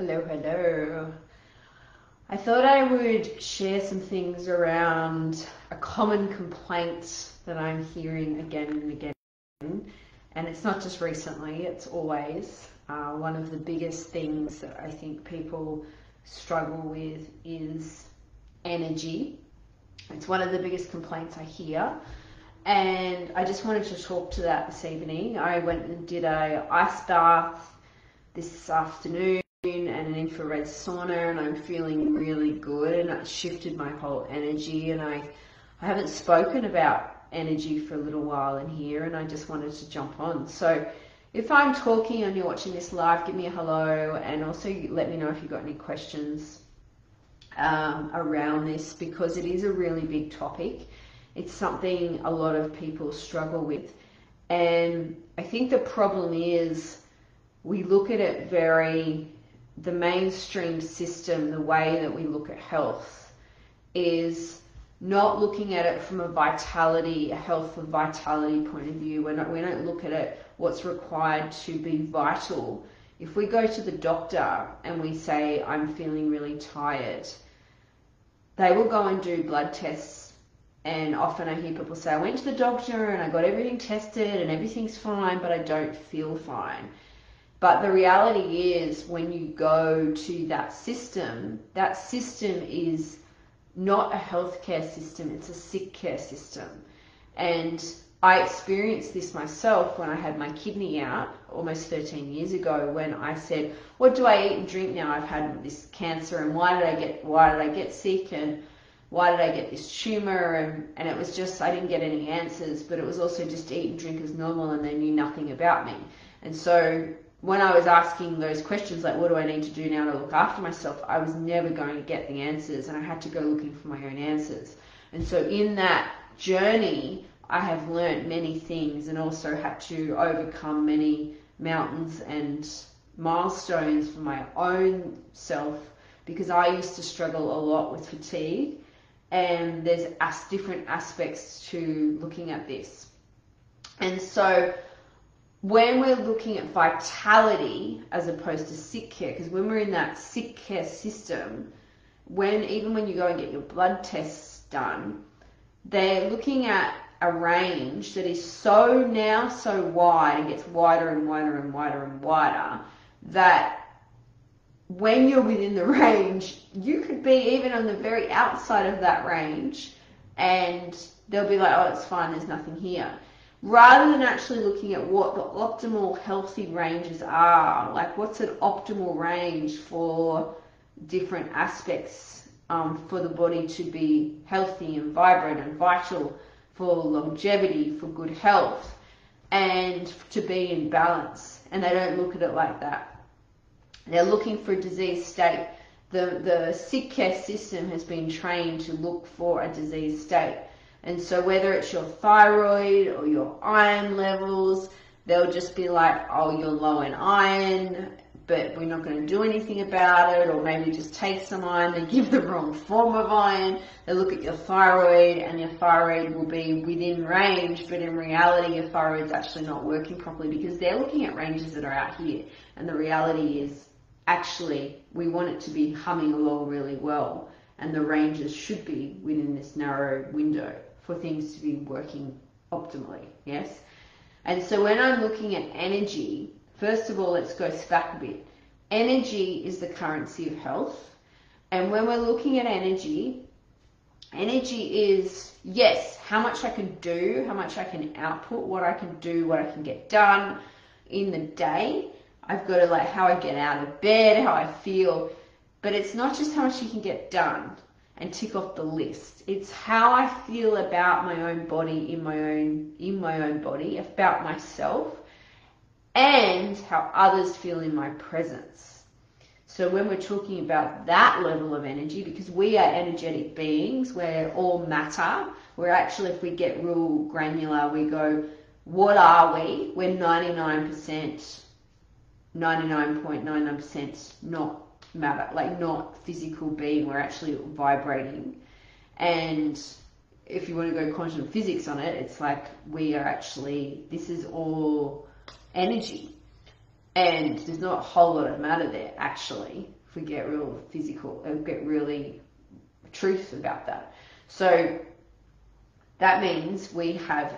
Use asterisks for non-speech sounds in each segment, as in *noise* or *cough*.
Hello, hello. I thought I would share some things around a common complaint that I'm hearing again and again. And it's not just recently, it's always. Uh, one of the biggest things that I think people struggle with is energy. It's one of the biggest complaints I hear. And I just wanted to talk to that this evening. I went and did a ice bath this afternoon and an infrared sauna and I'm feeling really good and it shifted my whole energy and I I haven't spoken about energy for a little while in here and I just wanted to jump on. So if I'm talking and you're watching this live, give me a hello and also let me know if you've got any questions um, around this because it is a really big topic. It's something a lot of people struggle with. And I think the problem is we look at it very, the mainstream system, the way that we look at health is not looking at it from a vitality, a health of vitality point of view. We're not, we don't look at it what's required to be vital. If we go to the doctor and we say, I'm feeling really tired, they will go and do blood tests. And often I hear people say, I went to the doctor and I got everything tested and everything's fine, but I don't feel fine. But the reality is, when you go to that system, that system is not a healthcare system, it's a sick care system. And I experienced this myself when I had my kidney out almost 13 years ago when I said, what do I eat and drink now? I've had this cancer and why did I get, why did I get sick and why did I get this tumor? And, and it was just, I didn't get any answers, but it was also just eat and drink as normal and they knew nothing about me. And so when I was asking those questions, like, what do I need to do now to look after myself, I was never going to get the answers and I had to go looking for my own answers. And so in that journey, I have learned many things and also had to overcome many mountains and milestones for my own self because I used to struggle a lot with fatigue and there's as different aspects to looking at this. And so when we're looking at vitality as opposed to sick care, because when we're in that sick care system, when even when you go and get your blood tests done, they're looking at a range that is so now so wide and gets wider and wider and wider and wider that when you're within the *laughs* range, you could be even on the very outside of that range and they'll be like, oh, it's fine, there's nothing here rather than actually looking at what the optimal healthy ranges are, like what's an optimal range for different aspects um, for the body to be healthy and vibrant and vital, for longevity, for good health, and to be in balance. And they don't look at it like that. They're looking for a disease state. The, the sick care system has been trained to look for a disease state and so whether it's your thyroid or your iron levels, they'll just be like, oh, you're low in iron, but we're not going to do anything about it, or maybe just take some iron. They give *laughs* the wrong form of iron. They look at your thyroid, and your thyroid will be within range, but in reality, your thyroid's actually not working properly because they're looking at ranges that are out here. And the reality is, actually, we want it to be humming along really well, and the ranges should be within this narrow window for things to be working optimally. Yes? And so when I'm looking at energy, first of all, let's go back a bit. Energy is the currency of health. And when we're looking at energy, energy is, yes, how much I can do, how much I can output, what I can do, what I can get done in the day. I've got to like how I get out of bed, how I feel. But it's not just how much you can get done and tick off the list. It's how I feel about my own body in my own in my own body, about myself, and how others feel in my presence. So when we're talking about that level of energy, because we are energetic beings, we're all matter. We're actually, if we get real granular, we go, what are we? We're 99%, 99.99% not matter, like not physical being, we're actually vibrating. And if you want to go quantum physics on it, it's like we are actually, this is all energy. And there's not a whole lot of matter there, actually, if we get real physical, uh, get really truth about that. So that means we have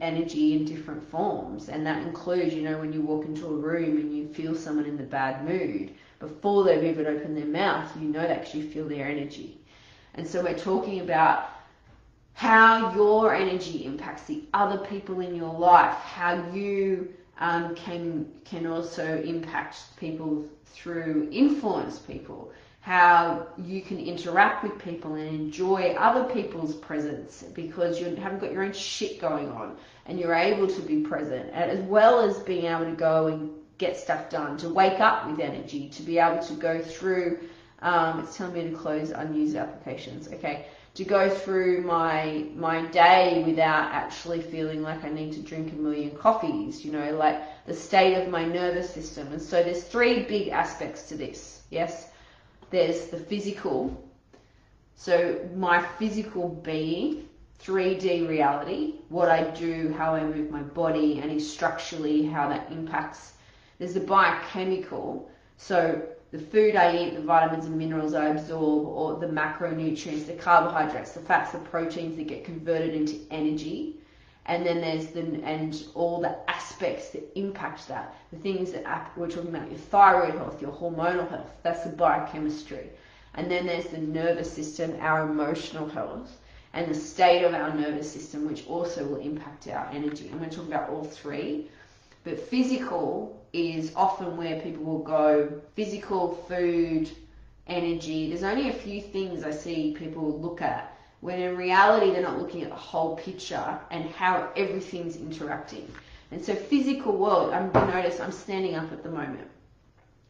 energy in different forms, and that includes, you know, when you walk into a room and you feel someone in the bad mood, before they've even opened their mouth, you know that because you feel their energy. And so we're talking about how your energy impacts the other people in your life, how you um, can can also impact people through influence people, how you can interact with people and enjoy other people's presence because you haven't got your own shit going on and you're able to be present as well as being able to go and get stuff done, to wake up with energy, to be able to go through. Um, it's telling me to close unused applications. Okay, to go through my my day without actually feeling like I need to drink a million coffees. You know, like the state of my nervous system. And so there's three big aspects to this. Yes, there's the physical. So my physical being, 3D reality, what I do, how I move my body, and structurally how that impacts there's the biochemical, so the food I eat, the vitamins and minerals I absorb, or the macronutrients, the carbohydrates, the fats, the proteins that get converted into energy. And then there's the, and all the aspects that impact that. The things that we're talking about your thyroid health, your hormonal health, that's the biochemistry. And then there's the nervous system, our emotional health, and the state of our nervous system, which also will impact our energy. I'm going to talk about all three. But physical is often where people will go physical, food, energy. There's only a few things I see people look at when in reality they're not looking at the whole picture and how everything's interacting. And so physical world, I'm notice I'm standing up at the moment.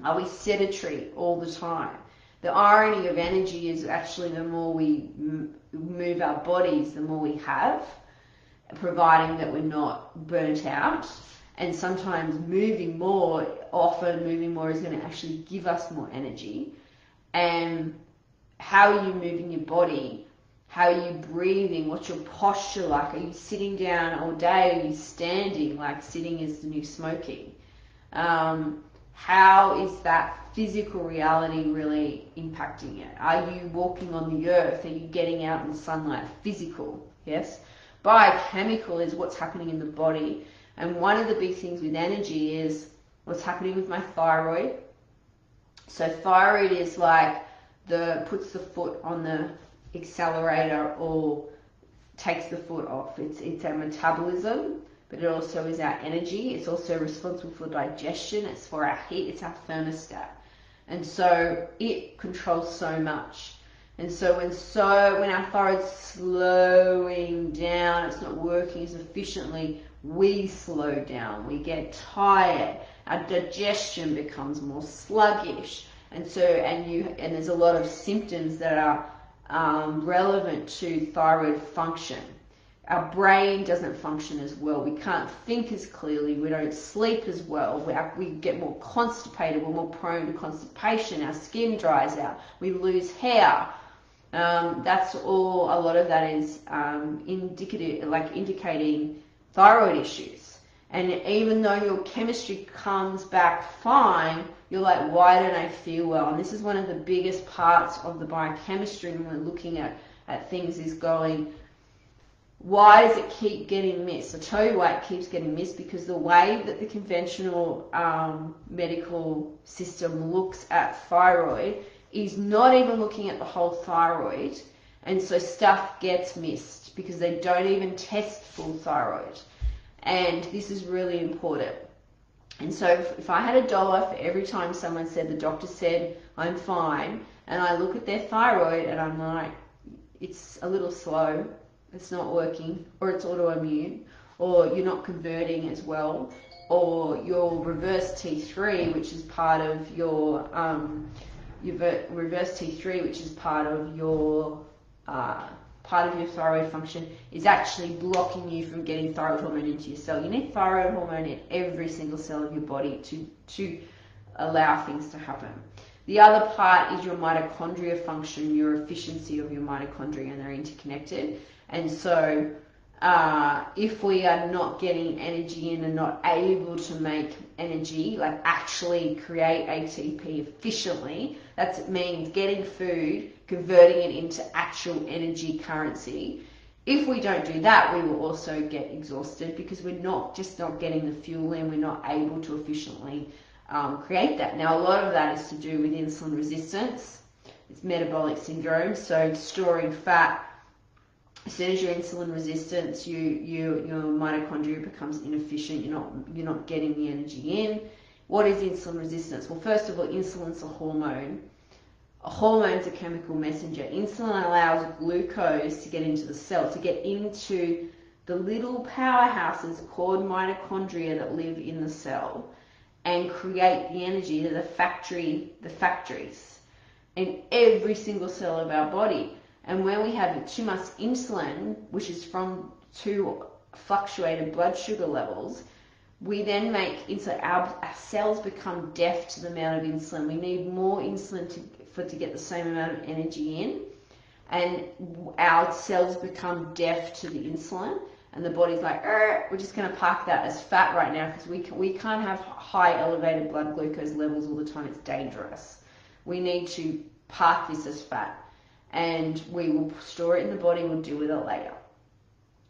Are we sedentary all the time? The irony of energy is actually the more we move our bodies, the more we have, providing that we're not burnt out and sometimes moving more, often moving more is going to actually give us more energy. And how are you moving your body? How are you breathing? What's your posture like? Are you sitting down all day? Are you standing? Like sitting is the new smoking. Um, how is that physical reality really impacting it? Are you walking on the earth? Are you getting out in the sunlight? Physical, yes. Biochemical is what's happening in the body and one of the big things with energy is what's happening with my thyroid. So thyroid is like the puts the foot on the accelerator or takes the foot off. It's it's our metabolism, but it also is our energy. It's also responsible for digestion. It's for our heat. It's our thermostat, and so it controls so much. And so when so when our thyroid's slowing down, it's not working as efficiently we slow down, we get tired, our digestion becomes more sluggish, and so and you and there's a lot of symptoms that are um, relevant to thyroid function. Our brain doesn't function as well. We can't think as clearly. We don't sleep as well. We, we get more constipated. We're more prone to constipation. Our skin dries out. We lose hair. Um, that's all. A lot of that is um, indicative, like indicating thyroid issues. And even though your chemistry comes back fine, you're like, why don't I feel well? And this is one of the biggest parts of the biochemistry when we're looking at, at things is going, why does it keep getting missed? I'll tell you why it keeps getting missed because the way that the conventional um, medical system looks at thyroid is not even looking at the whole thyroid. And so stuff gets missed because they don't even test full thyroid. And this is really important. And so if, if I had a dollar for every time someone said, the doctor said, I'm fine, and I look at their thyroid and I'm like, it's a little slow, it's not working, or it's autoimmune, or you're not converting as well, or your reverse T3, which is part of your, um, your reverse T3, which is part of your uh, part of your thyroid function is actually blocking you from getting thyroid hormone into your cell. You need thyroid hormone in every single cell of your body to, to allow things to happen. The other part is your mitochondria function, your efficiency of your mitochondria, and they're interconnected. And so uh, if we are not getting energy in and not able to make energy, like actually create ATP efficiently, that means getting food, converting it into actual energy currency. If we don't do that, we will also get exhausted because we're not just not getting the fuel in, we're not able to efficiently um, create that. Now, a lot of that is to do with insulin resistance, it's metabolic syndrome, so storing fat as soon as you're insulin resistance, you, you your mitochondria becomes inefficient. You're not you're not getting the energy in. What is insulin resistance? Well, first of all, insulin's a hormone. A hormone's a chemical messenger. Insulin allows glucose to get into the cell, to get into the little powerhouses called mitochondria that live in the cell and create the energy to the factory, the factories in every single cell of our body. And when we have too much insulin, which is from too fluctuated blood sugar levels, we then make insulin. Our, our cells become deaf to the amount of insulin. We need more insulin to, for to get the same amount of energy in, and our cells become deaf to the insulin. And the body's like, we're just going to park that as fat right now because we can, we can't have high elevated blood glucose levels all the time. It's dangerous. We need to park this as fat and we will store it in the body, and we'll deal with it later.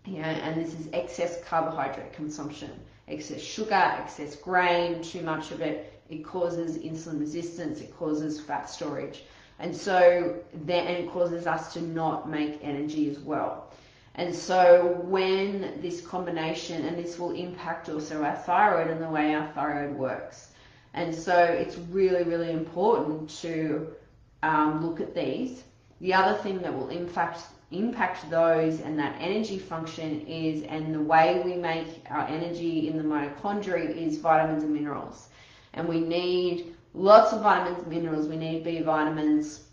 Yeah, and this is excess carbohydrate consumption, excess sugar, excess grain, too much of it. It causes insulin resistance, it causes fat storage. And so then it causes us to not make energy as well. And so when this combination, and this will impact also our thyroid and the way our thyroid works. And so it's really, really important to um, look at these the other thing that will impact impact those and that energy function is, and the way we make our energy in the mitochondria is vitamins and minerals. And we need lots of vitamins and minerals. We need B vitamins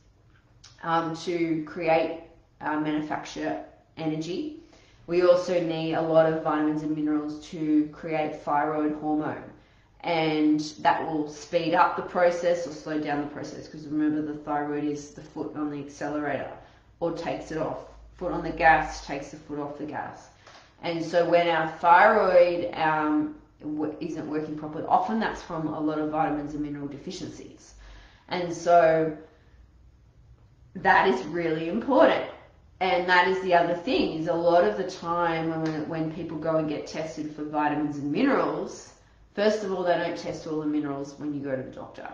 um, to create, uh, manufacture energy. We also need a lot of vitamins and minerals to create thyroid hormone and that will speed up the process or slow down the process because remember the thyroid is the foot on the accelerator or takes it off. Foot on the gas takes the foot off the gas. And so when our thyroid um, isn't working properly, often that's from a lot of vitamins and mineral deficiencies. And so that is really important. And that is the other thing is a lot of the time when, when people go and get tested for vitamins and minerals, First of all, they don't test all the minerals when you go to the doctor.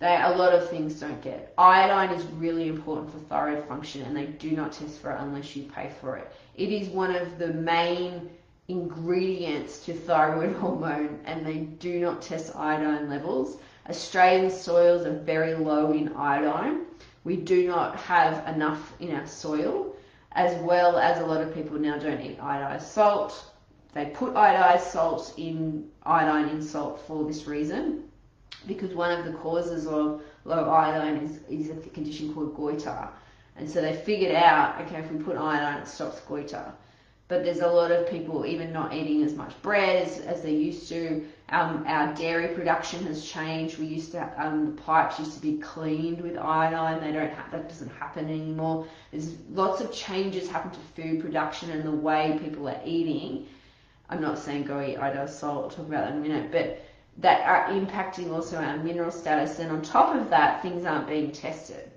They, a lot of things don't get. Iodine is really important for thyroid function and they do not test for it unless you pay for it. It is one of the main ingredients to thyroid *laughs* hormone and they do not test iodine levels. Australian soils are very low in iodine. We do not have enough in our soil, as well as a lot of people now don't eat iodized salt. They put iodized salt in iodine in salt for this reason, because one of the causes of low iodine is, is a condition called goiter. And so they figured out, okay, if we put iodine, it stops goiter. But there's a lot of people even not eating as much bread as, as they used to. Um, our dairy production has changed. We used to, um, the pipes used to be cleaned with iodine. They don't have, that doesn't happen anymore. There's lots of changes happen to food production and the way people are eating I'm not saying go eat iodized salt, I'll talk about that in a minute, but that are impacting also our mineral status. And on top of that, things aren't being tested.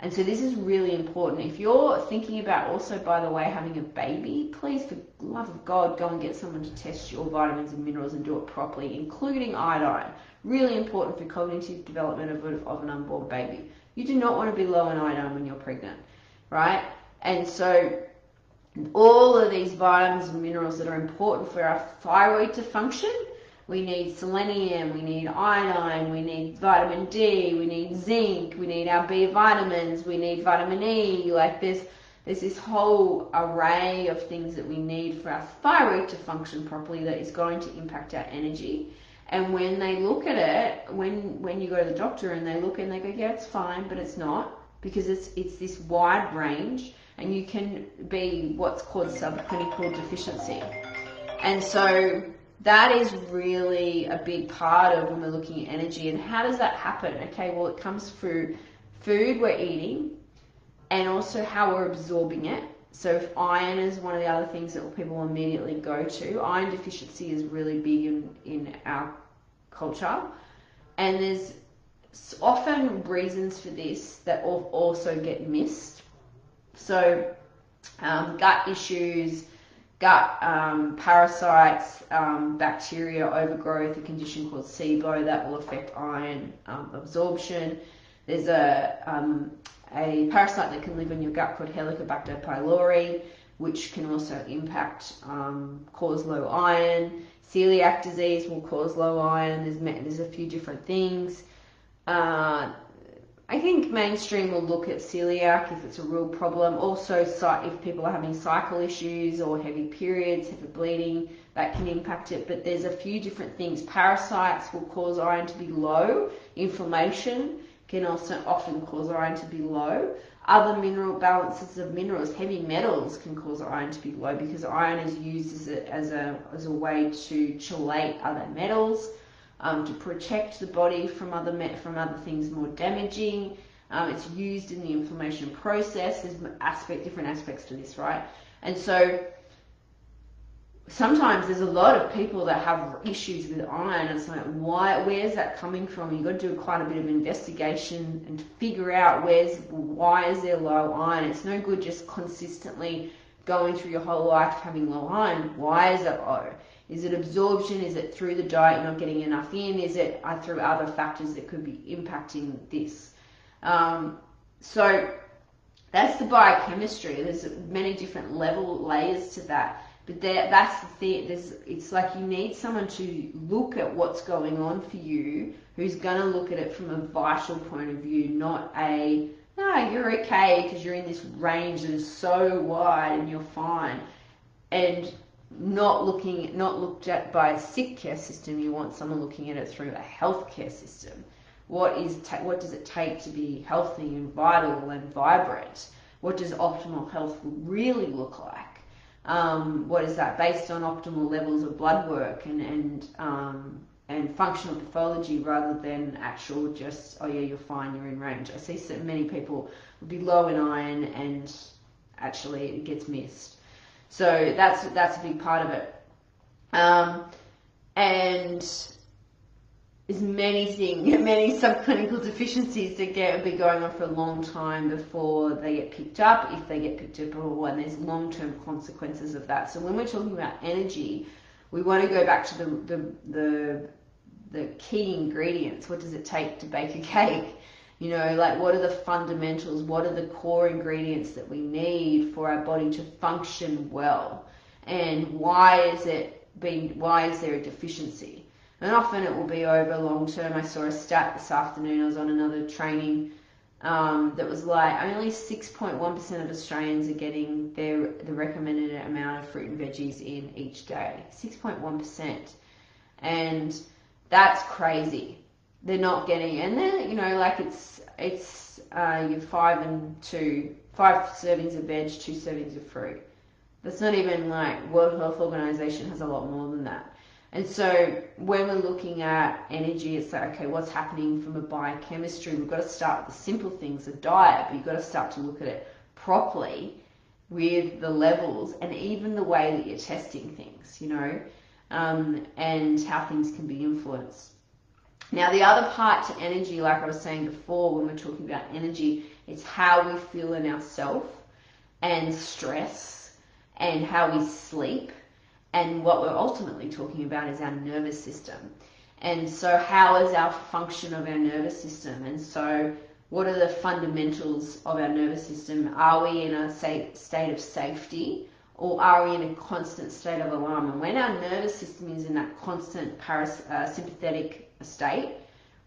And so this is really important. If you're thinking about also, by the way, having a baby, please, for love of God, go and get someone to test your vitamins and minerals and do it properly, including iodine. Really important for cognitive development of, of an unborn baby. You do not want to be low in iodine when you're pregnant, right? And so all of these vitamins and minerals that are important for our thyroid to function. We need selenium, we need iodine, we need vitamin D, we need zinc, we need our B vitamins, we need vitamin E. Like there's there's this whole array of things that we need for our thyroid to function properly that is going to impact our energy. And when they look at it, when when you go to the doctor and they look and they go, yeah, it's fine, but it's not because it's it's this wide range and you can be what's called subclinical deficiency. And so that is really a big part of when we're looking at energy. And how does that happen? Okay, well, it comes through food we're eating and also how we're absorbing it. so if iron is one of the other things that people immediately go to, iron deficiency is really big in, in our culture. And there's often reasons for this that also get missed. So um, gut issues, gut um, parasites, um, bacteria overgrowth, a condition called SIBO that will affect iron um, absorption. There's a um, a parasite that can live in your gut called Helicobacter pylori, which can also impact, um, cause low iron. Celiac disease will cause low iron. There's, there's a few different things. Uh, I think mainstream will look at celiac if it's a real problem. Also, if people are having cycle issues or heavy periods, heavy bleeding, that can impact it. But there's a few different things. Parasites will cause iron to be low. Inflammation can also often cause iron to be low. Other mineral balances of minerals, heavy metals can cause iron to be low because iron is used as a, as a, as a way to chelate other metals, um, to protect the body from other, from other things more damaging. Um, it's used in the inflammation process. There's aspect, different aspects to this, right? And so sometimes there's a lot of people that have issues with iron. It's like, why? Where's that coming from? You've got to do quite a bit of investigation and figure out where's why is there low iron. It's no good just consistently going through your whole life having low iron. Why is it low? Is it absorption? Is it through the diet not getting enough in? Is it uh, through other factors that could be impacting this? Um, so that's the biochemistry. There's many different level layers to that. But that, that's the thing. There's, it's like you need someone to look at what's going on for you, who's going to look at it from a vital point of view, not a no, you're okay because you're in this range that is so wide and you're fine, and not looking, not looked at by a sick care system. You want someone looking at it through a healthcare system. What is ta- what does it take to be healthy and vital and vibrant? What does optimal health really look like? um, what is that based on optimal levels of blood work and and um, and functional pathology rather than actual just oh yeah you're fine you're in range. I see so many people would be low in iron and actually it gets missed. So that's that's a big part of it. Um, and there's many things, *laughs* many subclinical deficiencies that get be going on for a long time before they get picked up, if they get picked up at all, and there's long-term consequences of that. So when we're talking about energy, we want to go back to the the the, the key ingredients. What does it take to bake a *laughs* cake? You know, like what are the fundamentals? What are the core ingredients that we need for our body to function well? And why is it being? Why is there a deficiency? And often it will be over long term. I saw a stat this afternoon. I was on another training um, that was like only 6.1% of Australians are getting their the recommended amount of fruit and veggies in each day. 6.1%, and that's crazy. They're not getting, and then you know, like it's it's uh, you five and two, five servings of veg, two servings of fruit. That's not even like World Health Organization has a lot more than that. And so when we're looking at energy, it's like, okay, what's happening from a biochemistry? We've got to start with the simple things of diet, but you've got to start to look at it properly with the levels and even the way that you're testing things, you know, um, and how things can be influenced. Now, the other part to energy, like I was saying before, when we're talking about energy, it's how we feel in ourself and stress and how we sleep and what we're ultimately talking about is our nervous system. And so, how is our function of our nervous system? And so, what are the fundamentals of our nervous system? Are we in a safe, state of safety or are we in a constant state of alarm? And when our nervous system is in that constant parasympathetic uh, state,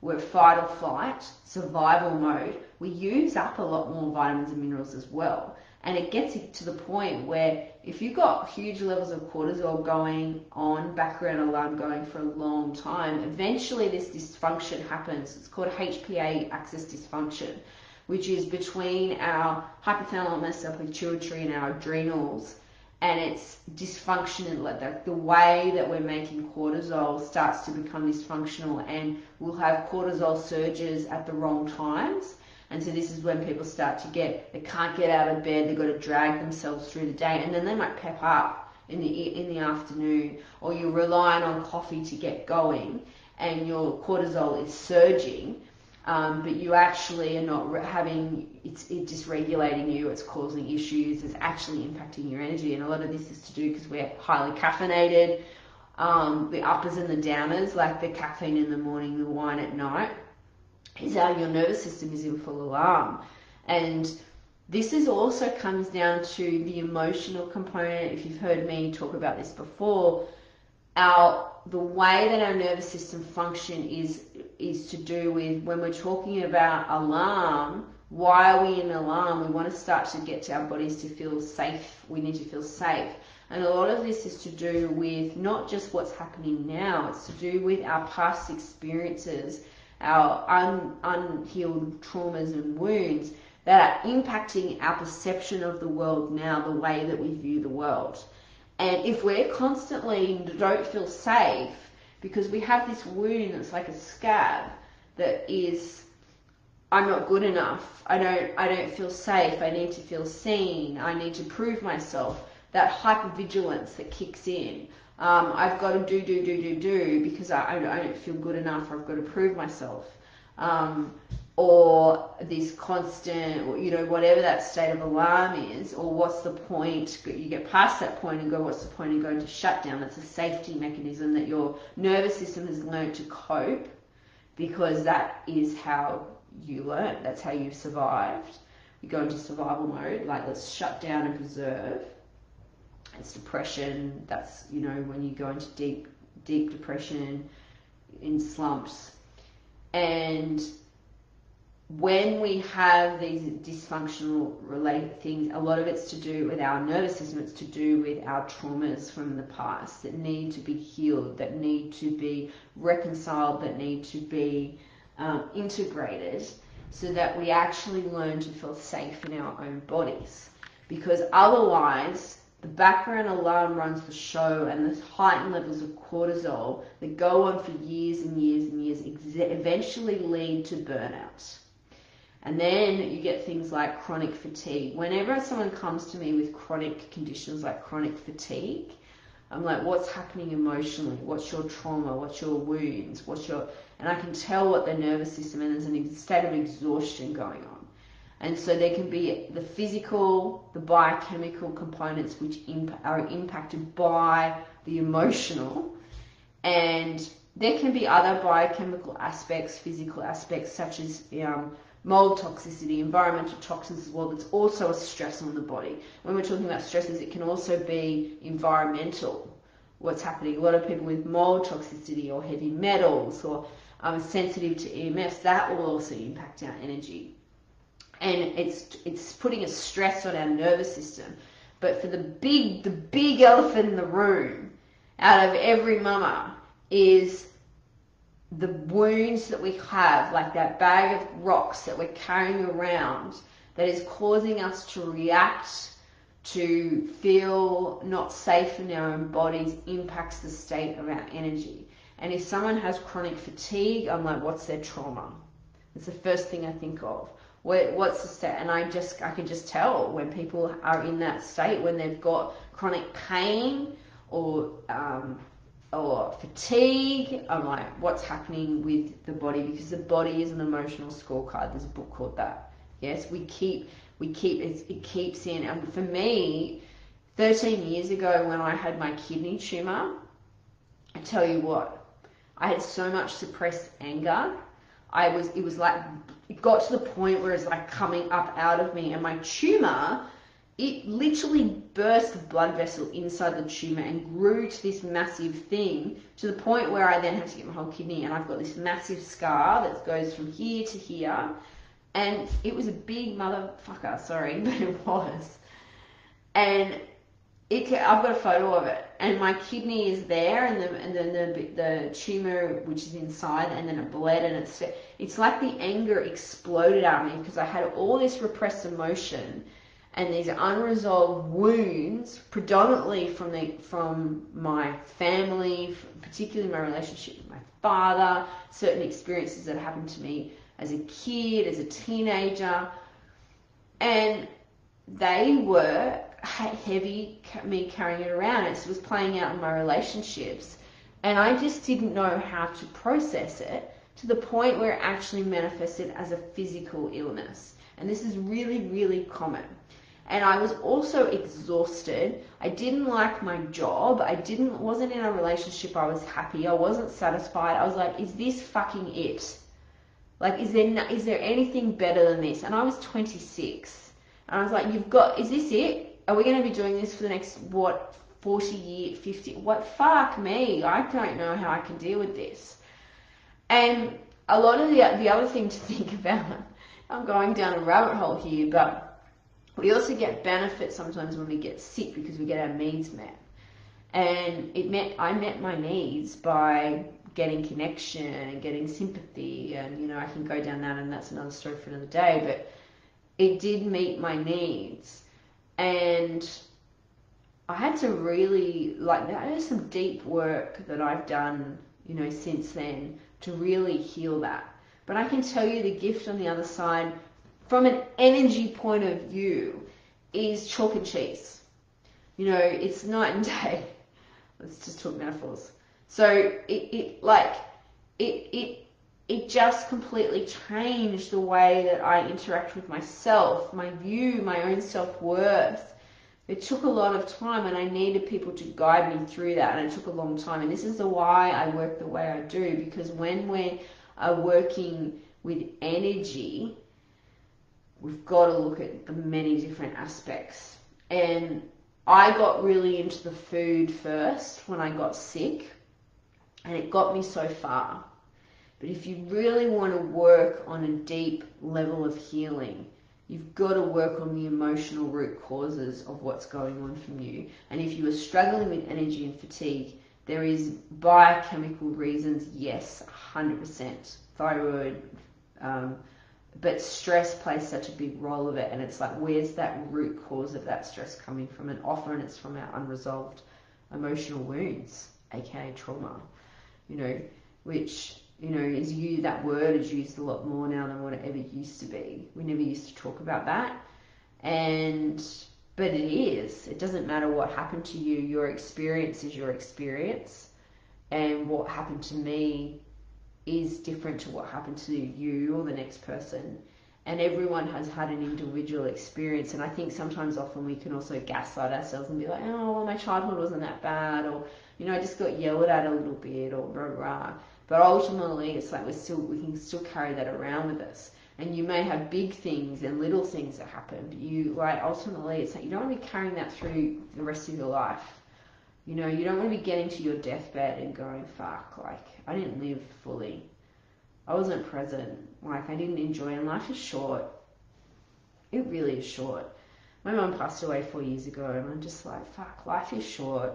we're fight or flight, survival mode, we use up a lot more vitamins and minerals as well. And it gets to the point where if you've got huge levels of cortisol going on, background alarm going for a long time, eventually this dysfunction happens. It's called HPA axis dysfunction, which is between our hypothalamus, our pituitary, and our adrenals. And it's dysfunctional. Like the way that we're making cortisol starts to become dysfunctional, and we'll have cortisol surges at the wrong times And so this is when people start to get, they can't get out of bed, they've got to drag themselves through the day, and then they might pep up in the, in the afternoon, or you're relying on coffee to get going, and your cortisol is surging, um, but you actually are not having, it's it dysregulating you, it's causing issues, it's actually impacting your energy, and a lot of this is to do because we're highly caffeinated, um, the uppers and the downers, like the caffeine in the morning, the wine at night, is how your nervous system is in full alarm. And this is also comes down to the emotional component. If you've heard me talk about this before, our the way that our nervous system function is is to do with when we're talking about alarm. Why are we in alarm? We want to start to get to our bodies to feel safe. We need to feel safe. And a lot of this is to do with not just what's happening now, it's to do with our past experiences our un, unhealed traumas and wounds that are impacting our perception of the world now, the way that we view the world. And if we're constantly don't feel safe because we have this wound that's like a scab that is I'm not good enough. I don't I don't feel safe. I need to feel seen. I need to prove myself. That hypervigilance that kicks in um, I've got to do, do, do, do, do because I, I, don't feel good enough I've got to prove myself. Um, or this constant, you know, whatever that state of alarm is, or what's the point? You get past that point and go, what's the point of going to shutdown? That's a safety mechanism that your nervous system has learned to cope because that is how you learn. That's how you've survived. You go into survival mode, like let's shut down and preserve it's depression. That's you know when you go into deep deep depression, in slumps, and when we have these dysfunctional related things, a lot of it's to do with our nervous system. It's to do with our traumas from the past that need to be healed, that need to be reconciled, that need to be um, integrated, so that we actually learn to feel safe in our own bodies. Because otherwise, the background alarm runs the show and the heightened levels of cortisol that go on for years and years and years eventually lead to burnout. And then you get things like chronic fatigue. Whenever someone comes to me with chronic conditions like chronic fatigue, I'm like, what's happening emotionally? What's your trauma? What's your wounds? What's your, and I can tell what their nervous system and there's a state of exhaustion going on. And so there can be the physical, the biochemical components which are impacted by the emotional, and there can be other biochemical aspects, physical aspects such as um, mold toxicity, environmental toxins as well. That's also a stress on the body. When we're talking about stresses, it can also be environmental. What's happening? A lot of people with mold toxicity or heavy metals or um, sensitive to EMFs, that will also impact our energy and it's it's putting a stress on our nervous system. But for the big the big elephant in the room, out of every mama, is the wounds that we have, like that bag of rocks that we're carrying around, that is causing us to react, to feel not safe in our own bodies, impacts the state of our energy. And if someone has chronic fatigue, I'm like, what's their trauma? It's the first thing I think of what's the state? And I just, I can just tell when people are in that state, when they've got chronic pain or, um, or fatigue. I'm like, what's happening with the body? Because the body is an emotional scorecard. There's a book called that. Yes, we keep, we keep, it, it keeps in. And for me, 13 years ago when I had my kidney tumor, I tell you what, I had so much suppressed anger. I was, it was like it got to the point where it's like coming up out of me and my tumor it literally burst the blood vessel inside the tumor and grew to this massive thing to the point where I then had to get my whole kidney and I've got this massive scar that goes from here to here. And it was a big motherfucker sorry *laughs* but it was. And it, I've got a photo of it, and my kidney is there, and, the, and then the, the tumor which is inside, and then it bled, and it's it's like the anger exploded out of me because I had all this repressed emotion and these unresolved wounds, predominantly from the from my family, particularly my relationship with my father, certain experiences that happened to me as a kid, as a teenager, and they were heavy, me carrying it around. It was playing out in my relationships. And I just didn't know how to process it to the point where it actually manifested as a physical illness. And this is really, really common. And I was also exhausted. I didn't like my job. I didn't wasn't in a relationship I was happy. I wasn't satisfied. I was like, is this fucking it? Like, is there there anything better than this? And I was 26. And I was like, you've got, is this it? Are we going to be doing this for the next, what, 40 year 50? What? Fuck me. I don't know how I can deal with this. And a lot of the, the other thing to *laughs* think about, I'm going down a rabbit hole here, but we also get benefits sometimes when we get sick because we get our needs met. And it met, I met my needs by getting connection and getting sympathy and you know I can go down that and that's another story for another day but it did meet my needs and I had to really like that is some deep work that I've done you know since then to really heal that but I can tell you the gift on the other side from an energy point of view is chalk and cheese you know it's night and day *laughs* let's just talk metaphors so it, it like it it it just completely changed the way that I interact with myself, my view, my own self worth. It took a lot of time and I needed people to guide me through that and it took a long time. And this is the why I work the way I do because when we are uh, working with energy, we've got to look at the many different aspects. And I got really into the food first when I got sick and it got me so far. But if you really want to work on a deep level of healing, you've got to work on the emotional root causes of what's going on from you. And if you are struggling with energy and fatigue, there is biochemical reasons, yes, 100%. Thyroid, um, but stress plays such a big role of it. And it's like, where's that root cause of that stress coming from? And often it's from our unresolved emotional wounds, aka trauma you know, which, you know, is you, that word is used a lot more now than what it ever used to be. We never used to talk about that. And, but it is. It doesn't matter what happened to you, your experience is your experience. And what happened to me is different to what happened to you or the next person. And everyone has had an individual experience. And I think sometimes often we can also gaslight ourselves and be like, oh, well, my childhood wasn't that bad. Or, you know, I just got yelled at a little bit or rah rah. But ultimately, it's like we're still we can still carry that around with us. And you may have big things and little things that happen, but you like ultimately it's like you don't want to be carrying that through the rest of your life. You know, you don't want to be getting to your deathbed and going, fuck, like I didn't live fully. I wasn't present. Like I didn't enjoy and life is short. It really is short. My mum passed away four years ago and I'm just like, fuck, life is short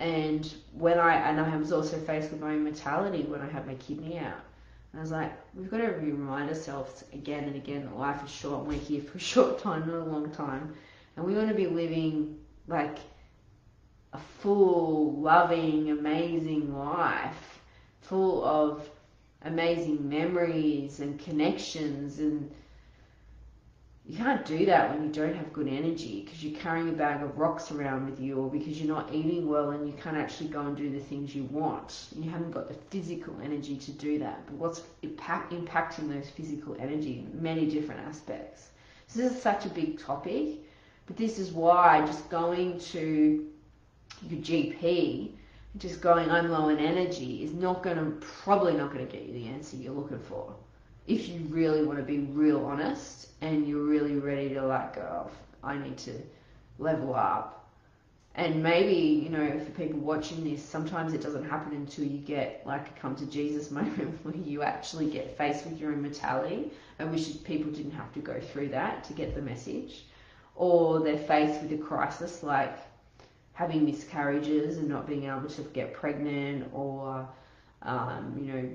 and when I and I was also faced with my own mortality when I had my kidney out. And I was like, we've got to remind ourselves again and again that life is short. and We're here for a short *laughs* time, not a long time, and we want to be living like a full, loving, amazing life, full of amazing memories and connections and you can't do that when you don't have good energy because you're carrying a bag of rocks around with you or because you're not eating well and you can't actually go and do the things you want. You haven't got the physical energy to do that. But what's impact, impacting those physical energy? Many different aspects. This is such a big topic, but this is why just going to your GP just going I'm low in energy is not going to probably not going to get you the answer you're looking for if you really want to be real honest and you're really ready to like go, oh, I need to level up. And maybe, you know, for people watching this, sometimes it doesn't happen until you get like a come to Jesus *laughs* moment where you actually get faced with your own mortality. I wish people didn't have to go through that to get the message. Or they're faced with a crisis like having miscarriages and not being able to get pregnant or, um, you know,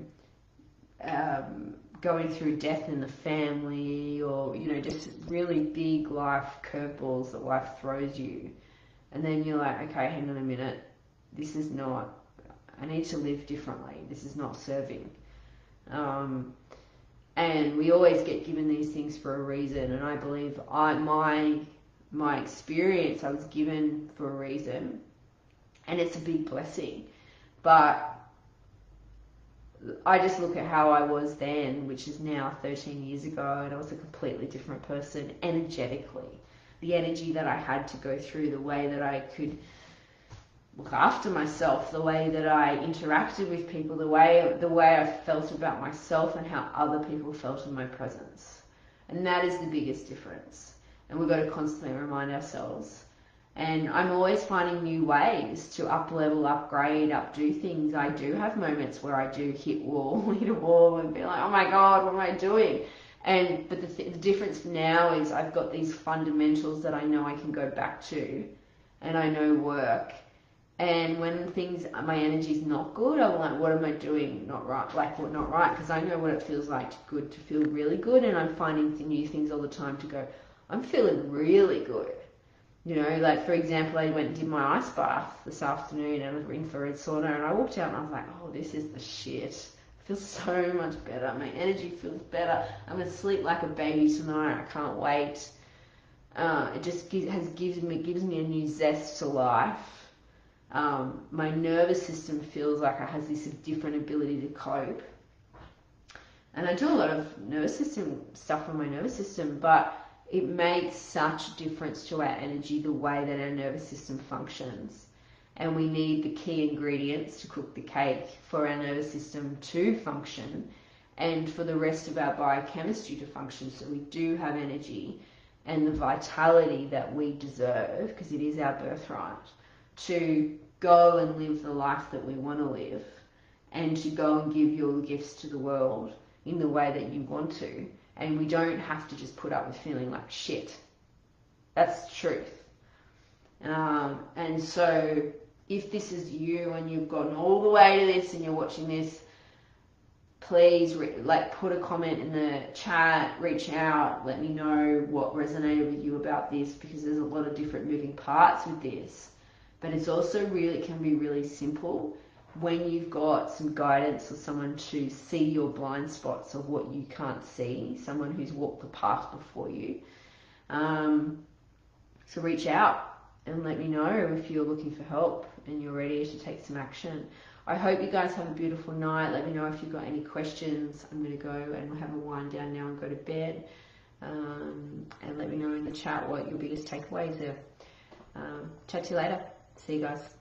um, going through death in the family or, you know, just really big life curveballs that life throws you. And then you're like, okay, hang on a minute. This is not, I need to live differently. This is not serving. Um, and we always get given these things for a reason. And I believe I my my experience I was given for a reason, and it's a big blessing. But I just look at how I was then, which is now 13 years ago, and I was a completely different person energetically. The energy that I had to go through, the way that I could look after myself, the way that I interacted with people, the way the way I felt about myself and how other people felt in my presence. And that is the biggest difference. And we've got to constantly remind ourselves. And I'm always finding new ways to up level, upgrade, updo things. I do have moments where I do hit wall, *laughs* hit a wall, and be like, oh my god, what am I doing? And but the, th- the difference now is I've got these fundamentals that I know I can go back to, and I know work and when things, my energy's not good, I'm like, what am I doing not right? Like, what not right? Because I know what it feels like to good to feel really good, and I'm finding new things all the time to go. I'm feeling really good. You know, like for example, I went and did my ice bath this afternoon and was infrared sauna, and I walked out and I was like, oh, this is the shit. I feel *laughs* so much better. My energy feels better. I'm gonna sleep like a baby tonight. I can't wait. Uh, it just gives, has gives me gives me a new zest to life um, my nervous system feels like it has this different ability to cope. And I do a lot of nervous system stuff on my nervous system, but it makes such a difference to our energy, the way that our nervous system functions. And we need the key ingredients to cook the cake for our nervous system to function and for the rest of our biochemistry to function. So we do have energy and the vitality that we deserve because it is our birthright to go and live the life that we want to live and to go and give your gifts to the world in the way that you want to. And we don't have to just put up with feeling like shit. That's truth. Um, and so if this is you and you've gotten all the way to this and you're watching this, please re- like put a comment in the chat, reach out, let me know what resonated with you about this because there's a lot of different moving parts with this but it's also really can be really simple when you've got some guidance or someone to see your blind spots or what you can't see, someone who's walked the path before you. Um, so reach out and let me know if you're looking for help and you're ready to take some action. I hope you guys have a beautiful night. Let me know if you've got any questions. I'm going to go and have a wind down now and go to bed. Um, and let me know in the chat what your biggest takeaways are. Um, chat to you later. See you guys.